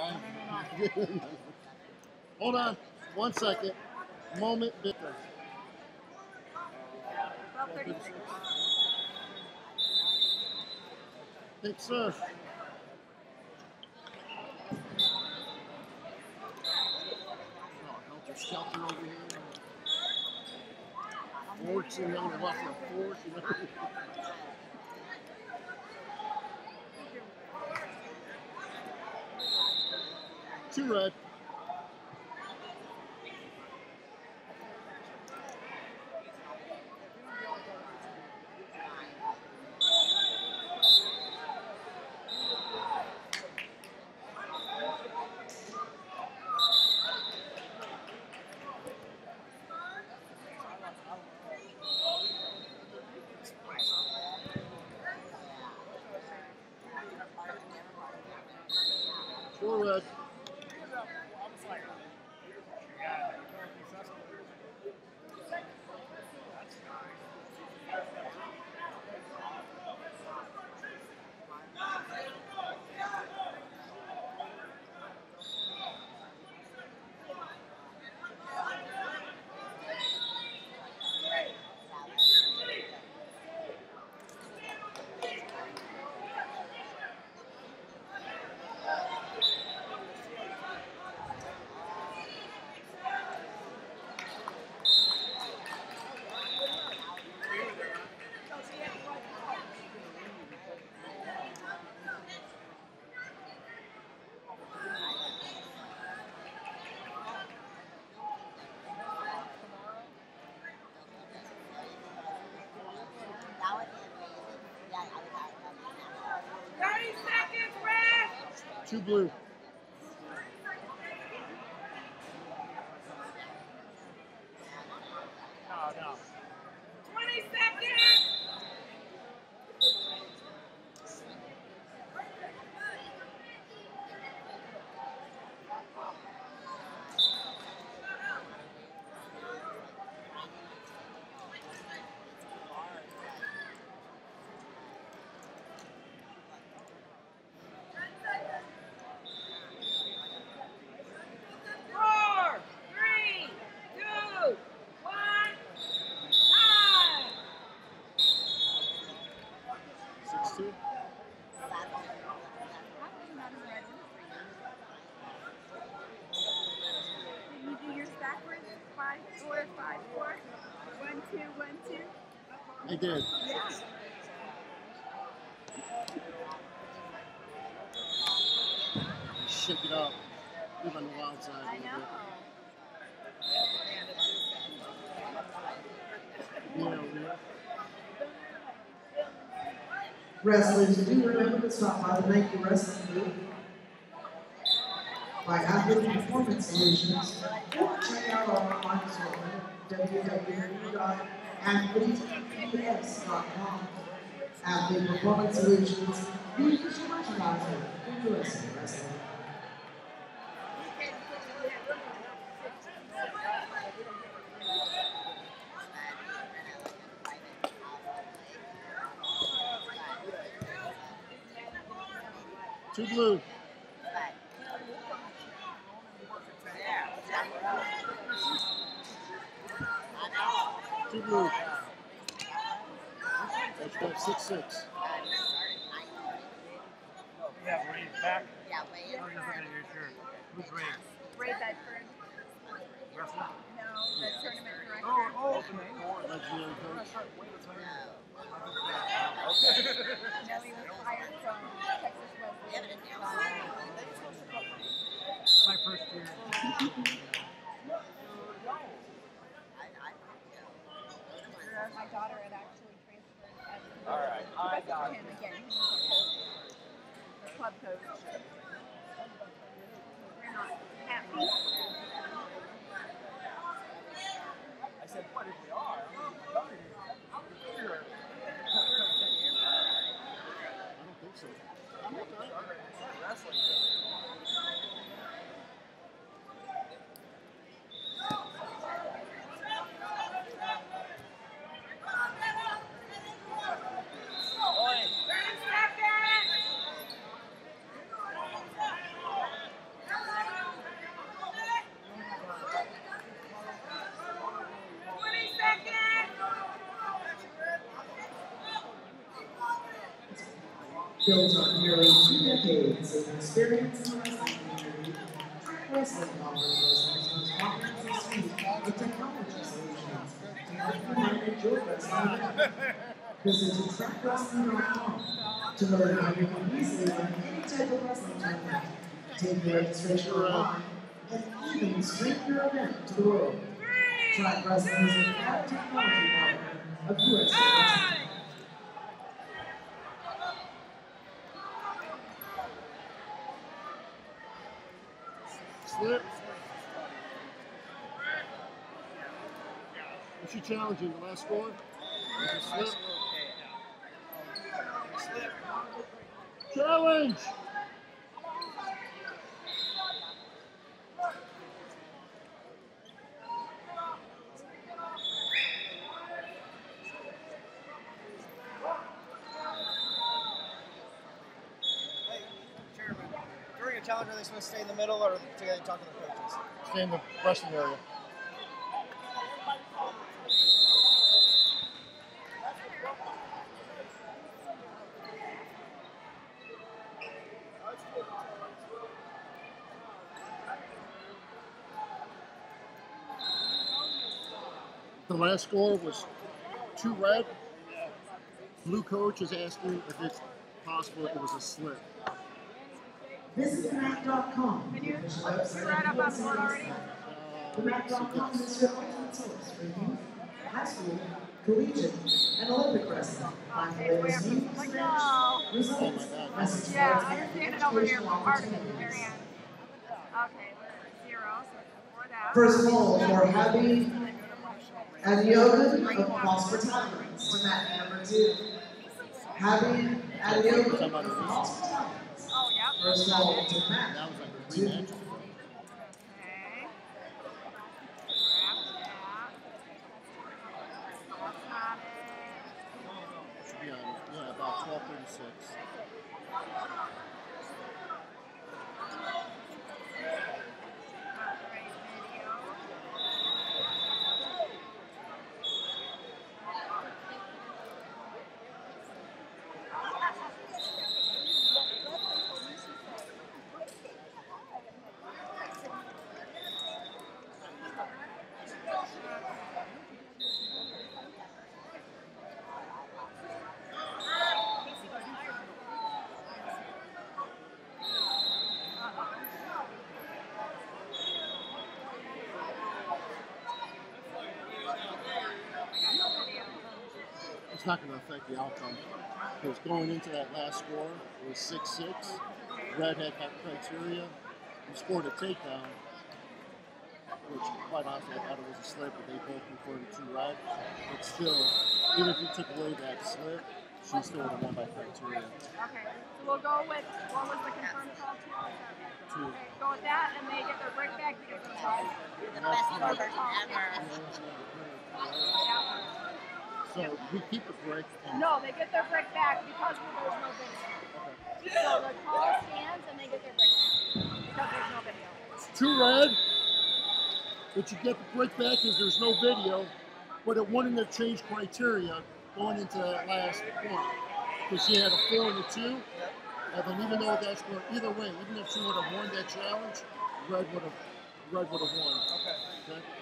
Hold on, one second. Moment, Victor. About 36. Take serve. Helter skelter over here. Fork, you Two red. Uh, Four red. Thirty seconds, ref. Two blue. Twenty seconds. Four, three, two, one, time. Six two. Did you do yours backwards? Five, four, five, four. One, two, one, two. I did. Yeah. Shake it up. Live on the wild side. a I little know. bit. Yeah, yeah. Wrestlers, do remember to stop by the Nike Wrestling booth by Athlete Performance Solutions or check out our online assortment www.athleteps.com. the Performance Solutions, your merchandiser in USA Wrestling. Two blue. Two. Let's go six six. Yeah, Ray's back. Yeah, Or just looking at your shirt. Who's Ray? Ray Bedford. No, the tournament director. Oh, oh, okay. No, he was hired from Texas Wesleyan. My first year. My daughter had actually transferred as a All right, I got him again. He was a coach, club coach. We're not happy. Built on nearly two decades of experience in the wrestling community, Wrestling offers wrestlers most comprehensive suite of technology solutions to help you manage your wrestling. Visit trackwrestling.com to learn how you can easily run any type of wrestling tournament, take your registration online, and even stream your event to the world. Track Wrestling is a proud technology partner of USA Wrestling. Slip. What's she challenging? The last score? Was it slip? Slip. Challenge! Challenge, are they supposed to stay in the middle or together talk to the coaches? Stay in the wrestling area. The last score was two red. Blue coach is asking if it's possible it was a slip. Visit theMat.com, Can the you, official you of up on already? Wrestling. TheMat.com is your ultimate source for youth, high school, collegiate, and Olympic wrestling. The where? latest news, Like, trends, no. results, message Yeah, boards, I and understand it over here, part of it, opportunities. very end. Okay, zero, so before that. First of all, for Happy and Yoga of Hospitality. To Matt number two. Happy and Yoga to That Matt. was like a three matches. Okay. Grab that. That's not it. Should be on, yeah, about 1236. Upgrade video. It's not going to affect the outcome. Because going into that last score, it was 6 6. Red had that criteria. He scored a takedown, which, quite honestly, I thought it was a slip, but they both referred to red. But still, even if you took away that slip, she still would have won by criteria. Okay, so we'll go with, what was the confirmed call? Two. Okay, go with that, and they get their break back of the best ever. and that's not a Yeah. So we keep the break. And, No, they get their break back because there's no video. Okay. So the call stands and they get their break back because there's no video. It's too red, but you get the break back because there's no video. But it wouldn't have changed criteria going into that last point because she had a four and a two, and then even though that's score either way, even if she would have won that challenge, red would have red would have won. Okay. Okay.